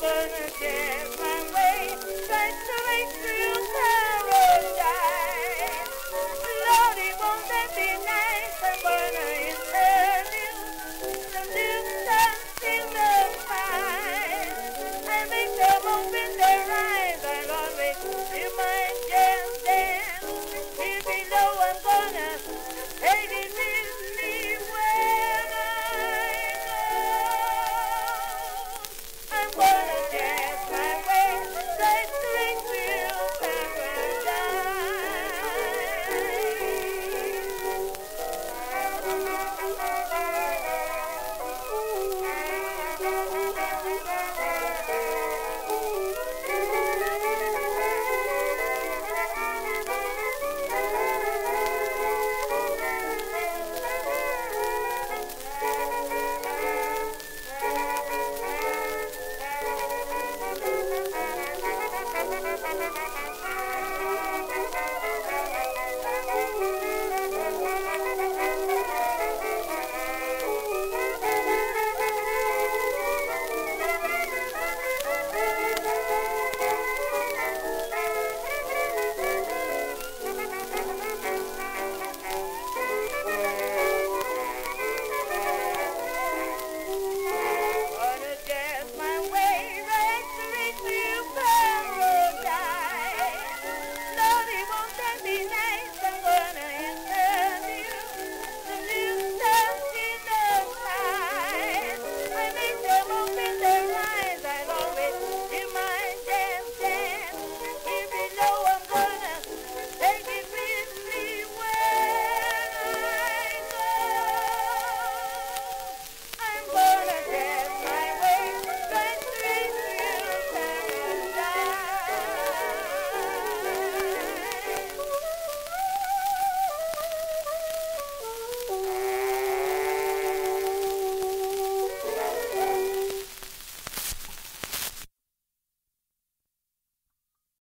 Again.